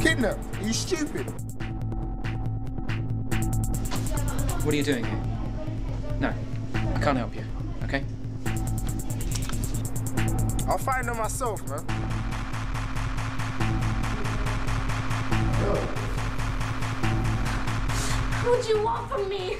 Kidnapped? Are you stupid? What are you doing here? No, I can't help you, okay? I'll find them myself, man. What do you want from me?